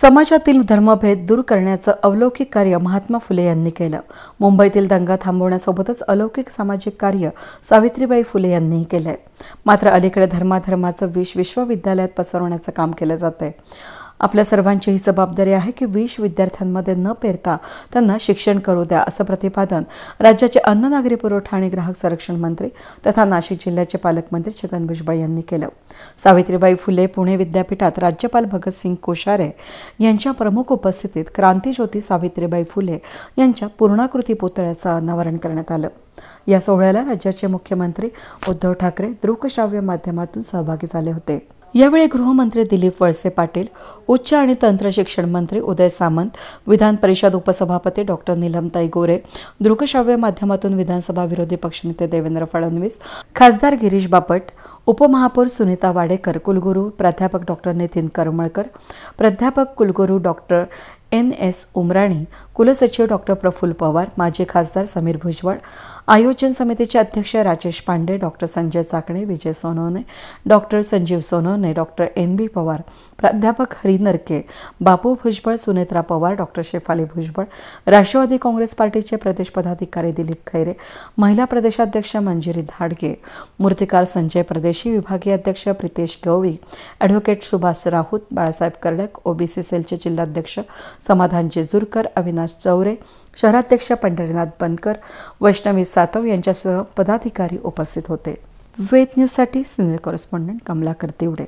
समाजातील धर्मभेद दूर करण्याचं अलौकिक कार्य महात्मा फुले यांनी केलं. मुंबईतील दंगा थांबवण्यासोबतच अलौकिक सामाजिक कार्य सावित्रीबाई फुले यांनीही केलंय. मात्र अलीकडे धर्माधर्माचं विष विश्वविद्यालयात पसरवण्याचं काम केलं जातंय. आपल्या सर्वांची ही जबाबदारी आहे की विष विद्यार्थ्यांमध्ये न पेरता त्यांना शिक्षण करू द्या असं प्रतिपादन राज्याचे अन्न नागरी पुरवठा आणि ग्राहक संरक्षण मंत्री तथा नाशिक जिल्ह्याचे पालकमंत्री छगन भुजबळ यांनी केलं. सावित्रीबाई फुले पुणे विद्यापीठात राज्यपाल भगतसिंग कोश्यारे यांच्या प्रमुख उपस्थितीत क्रांतीज्योती सावित्रीबाई फुले यांच्या पूर्णाकृती पुतळ्याचं अनावरण करण्यात आलं. या सोहळ्याला राज्याचे मुख्यमंत्री उद्धव ठाकरे दृकश्राव्य माध्यमातून सहभागी झाले होते. यावेळी गृहमंत्री दिलीप वळसे पाटील उच्च आणि तंत्र शिक्षण मंत्री उदय सामंत विधान परिषद उपसभापती डॉक्टर नीलमताई गोरे दृकश्राव्य माध्यमातून विधानसभा विरोधी पक्षनेते देवेंद्र फडणवीस खासदार गिरीश बापट उपमहापौर सुनीता वाडेकर कुलगुरू प्राध्यापक डॉक्टर नितीन करमळकर प्राध्यापक कुलगुरू डॉक्टर एन एस उमराणी कुलसचिव डॉक्टर प्रफुल्ल पवार माजी खासदार समीर भुजबळ आयोजन समितीचे अध्यक्ष Rajesh Pande doctor Sanjay Chakne Vijay Sonawane doctor Sanjeev Sonawane doctor N B Pawar प्राध्यापक हरी नरके बापू भुजबळ सुनेत्रा पवार डॉक्टर शेफाली भुजबळ राष्ट्रवादी काँग्रेस पार्टीचे प्रदेश पदाधिकारी दिलीप खैरे महिला प्रदेशाध्यक्ष मंजिरी धाडगे मूर्तिकार संजय प्रदेशी विभागीय अध्यक्ष प्रितेश गवळी ॲडव्होकेट सुभाष राऊत बाळासाहेब कर्डक ओबीसी सेलचे जिल्हाध्यक्ष समाधान जेजूरकर अविनाश चौरे शहराध्यक्ष पंढरीनाथ बनकर वैष्णवी सातव यांच्यासह पदाधिकारी उपस्थित होते. वेद न्यूजसाठी सिनियर कॉरेस्पॉन्डंट कमलाकर देवडे